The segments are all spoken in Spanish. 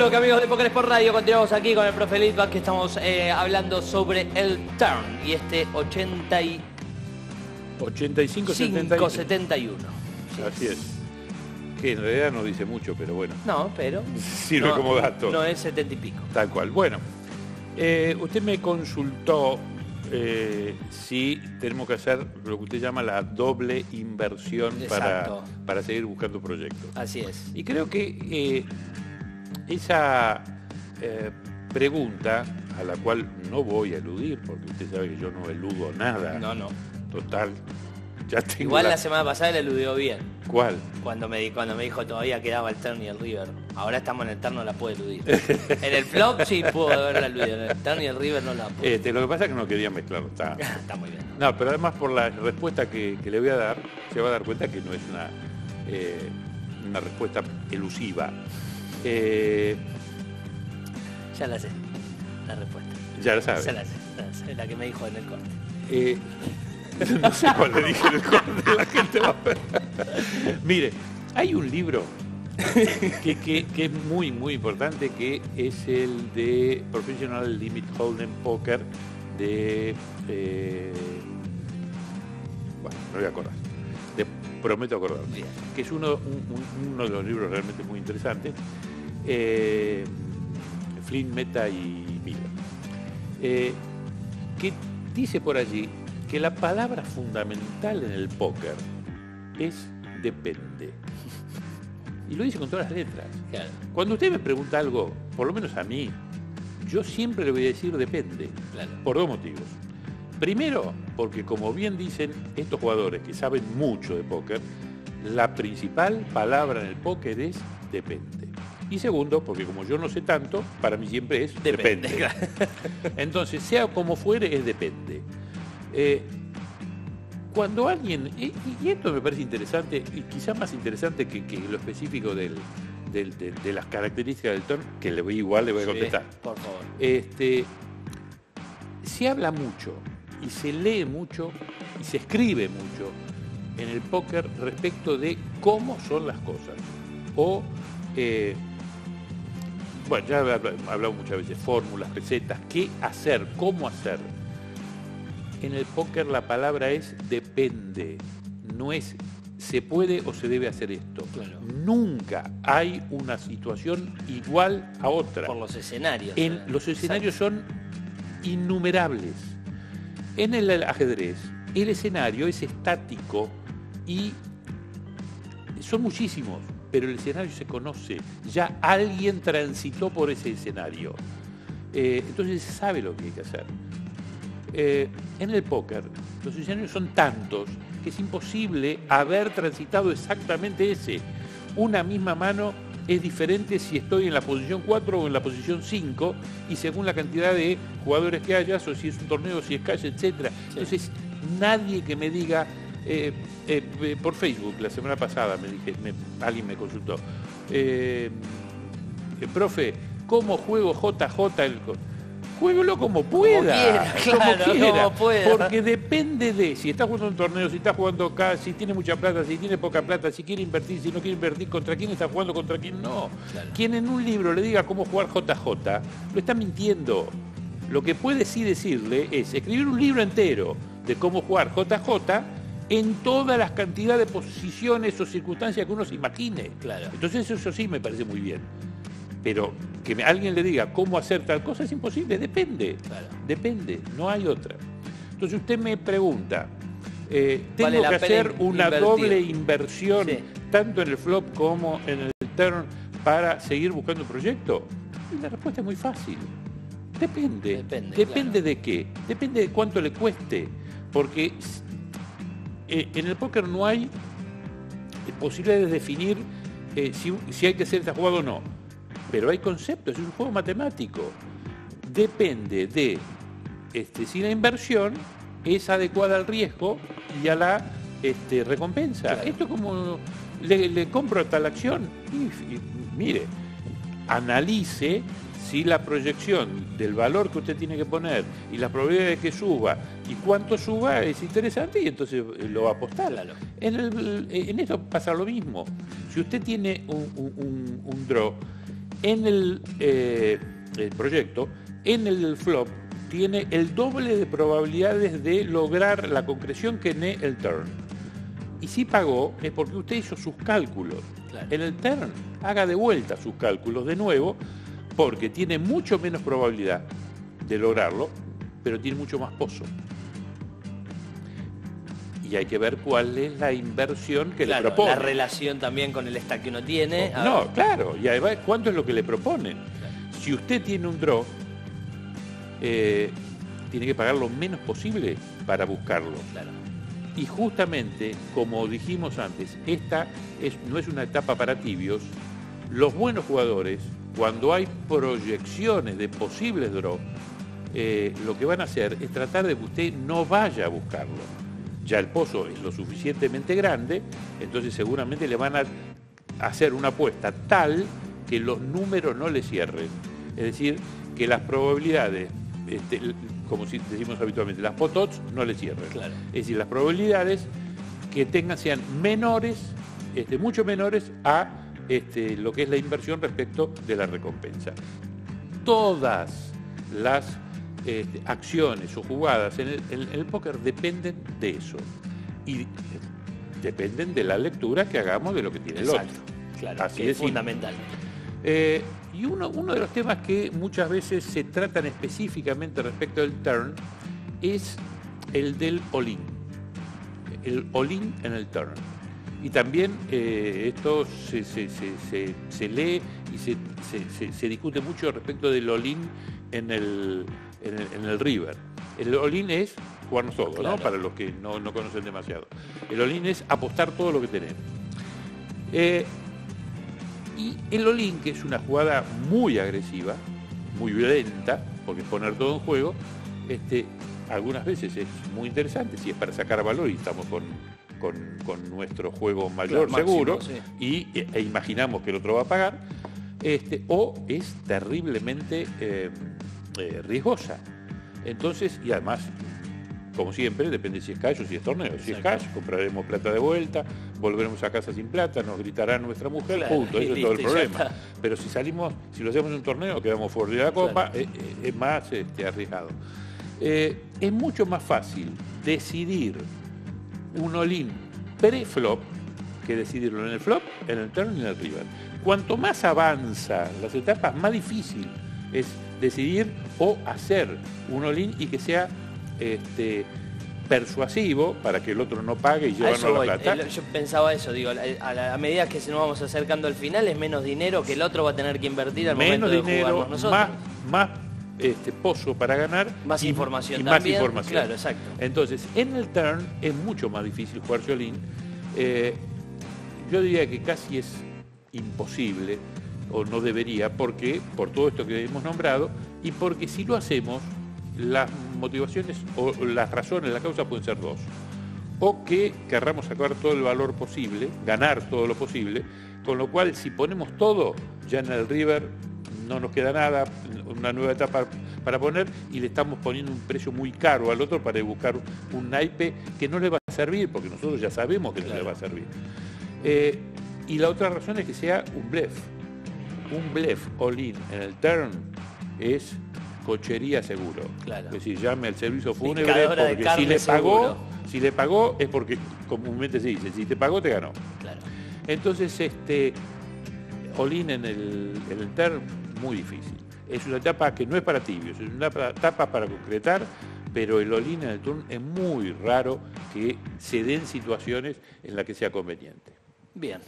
bloque, amigos de Poker Sport Radio. Continuamos aquí con el profe Litvack, que estamos eh, hablando sobre el turn y este 80 y 85, 5, 71. 71. Así es. Que en realidad no dice mucho, pero bueno, No, pero... sirve no, como dato. No es 70 y pico. Tal cual. Bueno, eh, usted me consultó eh, si tenemos que hacer lo que usted llama la doble inversión para, Exacto. para seguir buscando proyectos. Así es. Y creo que esa eh, pregunta, a la cual no voy a eludir, porque usted sabe que yo no eludo nada, No, no. total, ya tengo Igual la- la semana pasada le eludió bien. ¿Cuál? Cuando me, cuando me dijo todavía quedaba el turn y el river. Ahora estamos en el turn, no la puedo eludir. en el flop sí puedo haberla eludido. En el turn y el river no la puedo. Este, lo que pasa es que no quería mezclarlo. Está, Está muy bien. No, pero además por la respuesta que, que le voy a dar, se va a dar cuenta que no es una, eh, una respuesta elusiva. Eh, Ya la sé. La respuesta. ya la sé. ya la sé, La que me dijo en el corte. Eh, no sé cuál le dije en el corte, la gente va a ver. Mire, hay un libro que, que- que es muy, muy importante, que es el de Professional Limit Hold'em Poker de... eh, bueno, no voy a acordar. De- prometo acordarme. Que es uno, un- un- uno de los libros realmente muy interesantes. Eh, Flynn, Meta y Miller. Eh, que dice por allí que la palabra fundamental en el póker es depende. Y lo dice con todas las letras. Claro. Cuando usted me pregunta algo, por lo menos a mí, yo siempre le voy a decir depende, Claro. por dos motivos. Primero, porque como bien dicen estos jugadores que saben mucho de póker, la principal palabra en el póker es depende. Y segundo, porque como yo no sé tanto, para mí siempre es Depende. Entonces, sea como fuere, es depende. Eh, cuando alguien, y, y esto me parece interesante, y quizás más interesante que, que lo específico del- del- de, de las características del tono, que le voy igual, le voy a Sí, contestar. por favor. Este, se habla mucho y se lee mucho y se escribe mucho en el póker respecto de cómo son las cosas. O, eh, bueno, ya he habla- hablado muchas veces, fórmulas, recetas, qué hacer, cómo hacer. En el póker la palabra es depende, no es se puede o se debe hacer esto. Claro. Nunca hay una situación igual a otra. Por los escenarios. En los escenarios son innumerables. En el ajedrez, el escenario es estático y son muchísimos, pero el escenario se conoce. Ya alguien transitó por ese escenario. Eh, entonces se sabe lo que hay que hacer. Eh, en el póker, los escenarios son tantos que es imposible haber transitado exactamente ese. Una misma mano es diferente si estoy en la posición 4 o en la posición 5 y según la cantidad de jugadores que hayas o si es un torneo, si es calle, etc. Entonces, nadie que me diga, eh, eh, eh, por Facebook la semana pasada me dije, me- alguien me consultó, eh, profe, ¿cómo juego JJ el co-?" Juégalo como pueda, quiera, claro, como pueda. porque depende de si está jugando un torneo, si está jugando acá, si tiene mucha plata, si tiene poca plata, si quiere invertir, si no quiere invertir, contra quién está jugando, contra quién no. Claro. Quien en un libro le diga cómo jugar JJ, lo está mintiendo. Lo que puede sí decirle es escribir un libro entero de cómo jugar JJ en todas las cantidades de posiciones o circunstancias que uno se imagine. Claro. Entonces eso sí me parece muy bien. Pero que alguien le diga cómo hacer tal cosa es imposible, depende. Claro. Depende, no hay otra. Entonces usted me pregunta, eh, ¿tengo que hacer una invertir. doble inversión Sí. tanto en el flop como en el turn para seguir buscando un proyecto? La respuesta es muy fácil. Depende. Depende, Depende claro. de qué. Depende de cuánto le cueste. Porque eh, en el póker no hay posibilidad de definir eh, si, si hay que hacer esta jugada o no. Pero hay conceptos, es un juego matemático. Depende de este, si la inversión es adecuada al riesgo y a la este, recompensa. Claro. Esto es como le, le compro tal acción y, y mire, analice si la proyección del valor que usted tiene que poner y la probabilidad de que suba y cuánto suba es interesante y entonces eh, lo va a apostar. Claro. En, el- en esto pasa lo mismo. Si usted tiene un, un- un- un draw En el, eh, el proyecto, en el flop, tiene el doble de probabilidades de lograr la concreción que en el turn. Y si pagó es porque usted hizo sus cálculos. Claro. En el turn, haga de vuelta sus cálculos de nuevo, porque tiene mucho menos probabilidad de lograrlo, pero tiene mucho más pozo. Y hay que ver cuál es la inversión que Claro, le propone. la relación también con el stack que uno tiene. No, claro, y además, ¿cuánto es lo que le proponen? Si usted tiene un draw, eh, tiene que pagar lo menos posible para buscarlo. claro. Y justamente, como dijimos antes, esta es- no es una etapa para tibios. Los buenos jugadores, cuando hay proyecciones de posibles draw, eh, lo que van a hacer es tratar de que usted no vaya a buscarlo. Ya el pozo es lo suficientemente grande, entonces seguramente le van a hacer una apuesta tal que los números no le cierren. Es decir, que las probabilidades, este, como decimos habitualmente, las potots no le cierren. Claro. Es decir, las probabilidades que tengan sean menores, este, mucho menores a este, lo que es la inversión respecto de la recompensa. Todas las este, acciones o jugadas en el, en el póker dependen de eso. Y eh, dependen de la lectura que hagamos de lo que tiene el otro. Claro, Así que es fundamental. Eh, y uno, uno de los temas que muchas veces se tratan específicamente respecto del turn es el del all-in. El all-in en el turn. Y también eh, esto se, se- se- se- lee y se, se- se- se discute mucho respecto del all-in en el, en, el, en el river. El all-in es jugarnos todo, Claro. ¿no? Para los que no, no conocen demasiado. El all-in es apostar todo lo que tenemos. Eh, y el Olin, que es una jugada muy agresiva, muy violenta, porque es poner todo en juego, este, algunas veces es muy interesante, si es para sacar valor y estamos con, con- con nuestro juego mayor Claro, máximo, seguro, sí. y, e, e imaginamos que el otro va a pagar, este, o es terriblemente eh, eh, riesgosa. Entonces, y además, como siempre, depende si es cash o si es torneo. Si es cash, compraremos plata de vuelta, volveremos a casa sin plata, nos gritará nuestra mujer, Claro, punto, y ese es todo el problema. Pero si salimos, si lo hacemos en un torneo, quedamos fuera de la copa, Claro. eh, es más este, arriesgado. Eh, es mucho más fácil decidir un all-in pre-flop que decidirlo en el flop, en el turn y en el river. Cuanto más avanza las etapas, más difícil es decidir o hacer un all-in y que sea este, persuasivo para que el otro no pague y llevarnos la plata. El- Yo pensaba eso, digo, a, la- a medida que se nos vamos acercando al final es menos dinero que el otro va a tener que invertir al menos momento de dinero, jugarnos nosotros. más, más este, pozo para ganar. Más y- información y más información. claro, exacto. Entonces, en el turn es mucho más difícil jugar Jolín. Eh, yo diría que casi es imposible, o no debería, porque por todo esto que hemos nombrado, y porque si lo hacemos, las motivaciones o las razones, la causa pueden ser dos. O que querramos sacar todo el valor posible, ganar todo lo posible, con lo cual si ponemos todo, ya en el River no nos queda nada, una nueva etapa para poner y le estamos poniendo un precio muy caro al otro para buscar un naipe que no le va a servir, porque nosotros ya sabemos que no le va a servir. Eh, y la otra razón es que sea un blef. Un blef all-in en el turn es cochería seguro. Claro. Es decir, llame al servicio fúnebre porque si le pagó, seguro. si le pagó es porque comúnmente se dice, si te pagó te ganó. Claro. Entonces, este, all-in en el, en el turn, muy difícil. Es una etapa que no es para tibios, es una etapa para concretar, pero el all-in en el turn es muy raro que se den situaciones en las que sea conveniente. Bien.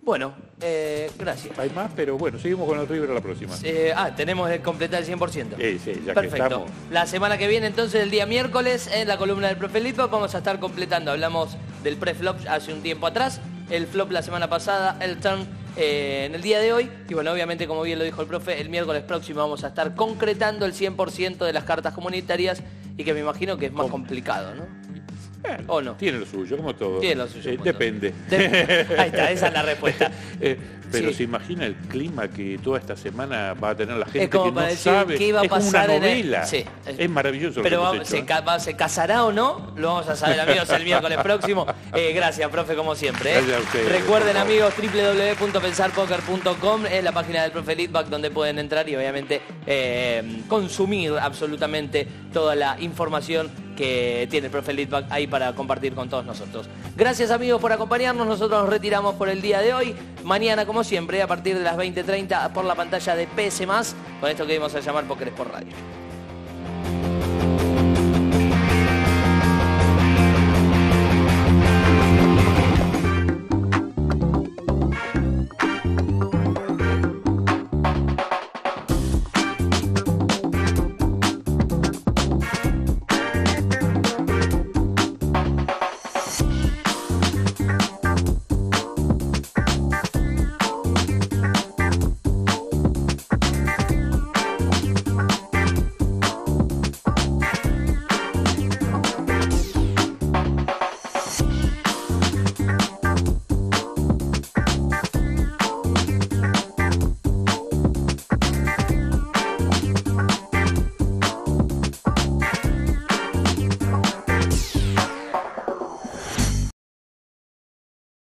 Bueno, eh, gracias. Hay más, pero bueno, seguimos con el River a la próxima. Eh, ah, tenemos que completar el 100%. Sí, sí, ya que Perfecto. estamos. La semana que viene, entonces, el día miércoles, en la columna del profe Felipe, vamos a estar completando. Hablamos del pre-flop hace un tiempo atrás, el flop la semana pasada, el turn eh, en el día de hoy. Y bueno, obviamente, como bien lo dijo el profe, el miércoles próximo vamos a estar concretando el 100% de las cartas comunitarias y que me imagino que es más Com- complicado, ¿no? ¿O no? Tiene lo suyo, como todo. Tiene lo suyo, Eh, depende. De- Ahí está, esa es la respuesta. Eh, pero Sí. se imagina el clima que toda esta semana va a tener la gente Es como que para no decir sabe. qué iba a es como una pasar en el- novela. Sí. Es maravilloso. lo Pero que hemos vamos, hecho, se, ¿eh? va- ¿se casará o no? Lo vamos a saber, amigos, el miércoles próximo. Eh, gracias, profe, como siempre. Gracias a ustedes, Recuerden, amigos, www.pensarpoker.com es la página del profe Lidback donde pueden entrar y obviamente consumir absolutamente toda la información que tiene el profe Lidback ahí para compartir con todos nosotros. Gracias, amigos, por acompañarnos. Nosotros nos retiramos por el día de hoy. Mañana, como siempre, a partir de las 20.30 por la pantalla de PS+, con esto que vamos a llamar Poker por Radio.